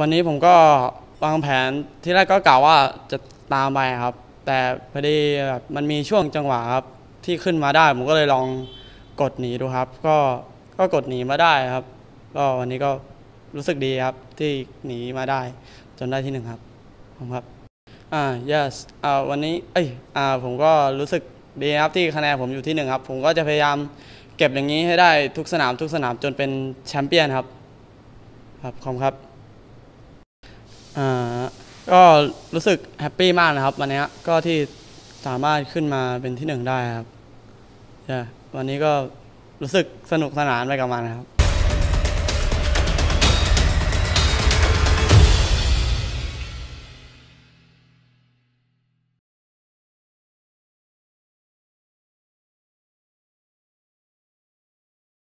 วันนี้ผมก็วางแผนที่แรกก็กล่าวว่าจะตามไปครับ แต่พอดีแบบมันมีช่วงจังหวะครับที่ขึ้นมาได้ ผมก็เลยลองกดหนีดูครับ ก็ก็กดหนีมาได้ครับ ก็วันนี้ก็รู้สึกดีครับที่หนีมาได้ จนได้ที่หนึ่งครับผมครับอ่า yes อ่าวันนี้เอ้ยอ่าผมก็รู้สึกดีครับที่คะแนนผมอยู่ที่หนึ่งครับ ผมก็จะพยายามเก็บอย่างนี้ให้ได้ทุกสนามทุกสนามจนเป็นแชมเปี้ยนครับ ครับขอบคุณครับ อ่าก็รู้สึกแฮปปี้มากนะครับวันนี้ก็ที่สามารถขึ้นมาเป็นที่หนึ่งได้ครับ yeah, วันนี้ก็รู้สึกสนุกสนานไปกับมันนะครับ